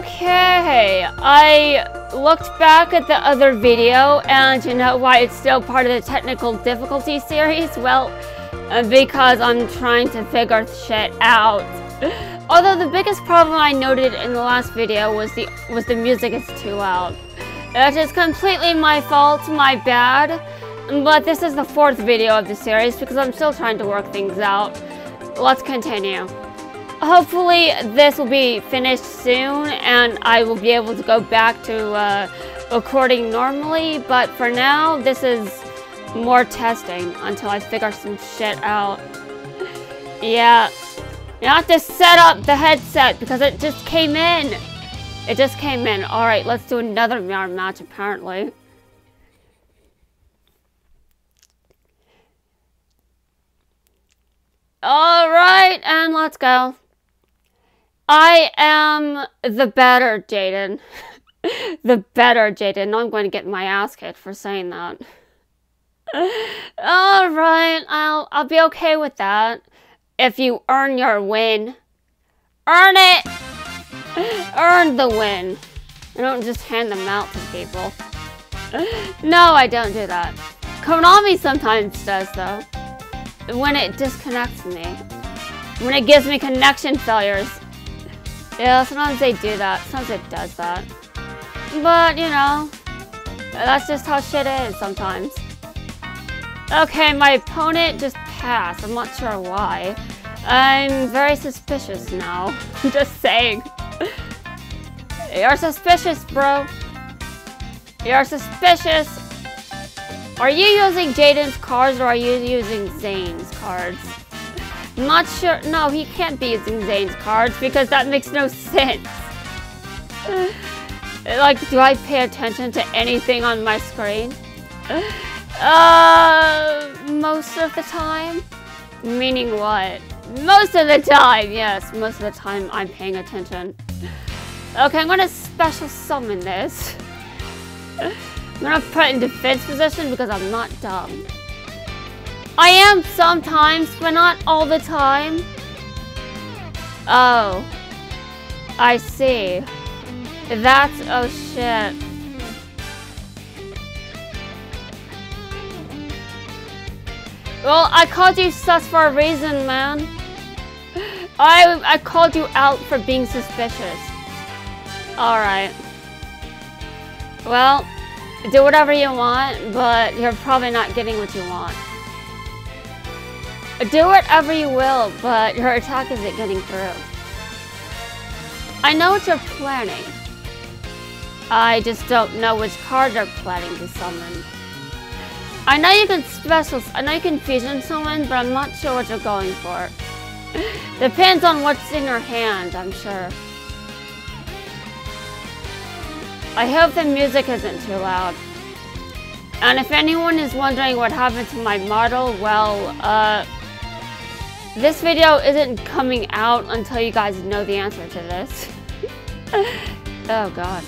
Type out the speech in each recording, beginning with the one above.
Okay, I looked back at the other video and you know why it's still part of the technical difficulty series? Well, because I'm trying to figure shit out. Although the biggest problem I noted in the last video was the was the music is too loud. That is completely my fault, my bad. But this is the fourth video of the series because I'm still trying to work things out. Let's continue. Hopefully this will be finished soon and I will be able to go back to uh, recording normally. But for now, this is more testing until I figure some shit out. Yeah, you have to set up the headset because it just came in. It just came in. Alright, let's do another mirror match apparently. Alright, and let's go. I am the better Jaden. the better Jaden. I'm going to get my ass kicked for saying that. Alright, I'll I'll be okay with that. If you earn your win. Earn it! Earn the win. I don't just hand them out to people. no, I don't do that. Konami sometimes does though. When it disconnects me. When it gives me connection failures. Yeah, sometimes they do that. Sometimes it does that. But, you know, that's just how shit is sometimes. Okay, my opponent just passed. I'm not sure why. I'm very suspicious now. I'm just saying. You're suspicious, bro. You're suspicious. Are you using Jaden's cards or are you using Zane's cards? Not sure. No, he can't be using Zane's cards because that makes no sense. like, do I pay attention to anything on my screen? Uh, most of the time? Meaning what? Most of the time, yes. Most of the time I'm paying attention. Okay, I'm gonna special summon this. I'm gonna put in defense position because I'm not dumb. I am sometimes, but not all the time. Oh. I see. That's... oh shit. Well, I called you sus for a reason, man. I, I called you out for being suspicious. Alright. Well, do whatever you want, but you're probably not getting what you want. Do whatever you will, but your attack isn't getting through. I know what you're planning. I just don't know which card you're planning to summon. I know you can special, I know you can fusion summon, but I'm not sure what you're going for. Depends on what's in your hand, I'm sure. I hope the music isn't too loud. And if anyone is wondering what happened to my model, well, uh, this video isn't coming out until you guys know the answer to this. oh god.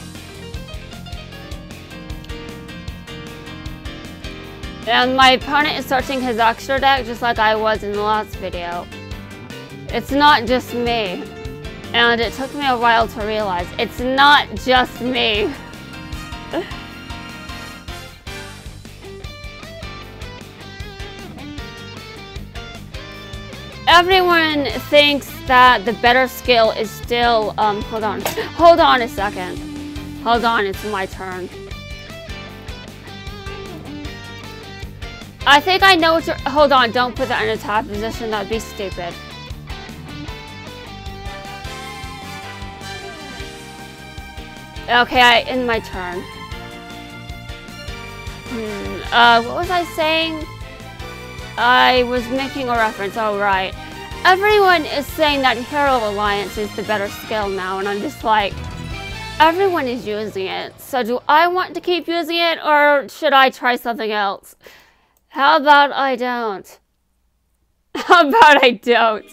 And my opponent is searching his extra deck just like I was in the last video. It's not just me. And it took me a while to realize it's not just me. everyone thinks that the better skill is still, um, hold on. Hold on a second. Hold on, it's my turn. I think I know what you're, hold on, don't put that in a top position, that'd be stupid. Okay, I end my turn. Hmm, uh, what was I saying? I was making a reference, all right. Everyone is saying that Hero Alliance is the better skill now, and I'm just like, everyone is using it. So do I want to keep using it, or should I try something else? How about I don't? How about I don't?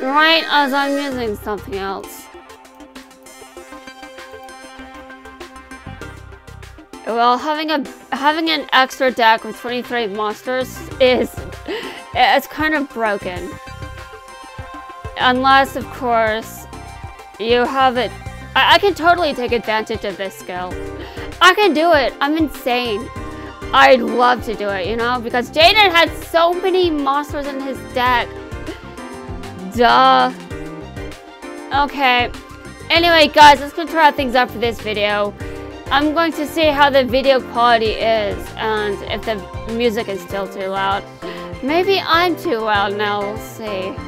Right as I'm using something else. Well, having a having an extra deck with 23 monsters is it's kind of broken. Unless, of course, you have it. I, I can totally take advantage of this skill. I can do it. I'm insane. I'd love to do it, you know, because Jaden had so many monsters in his deck. Duh. Okay. Anyway, guys, let's to things up for this video. I'm going to see how the video quality is and if the music is still too loud. Maybe I'm too loud now, we'll see.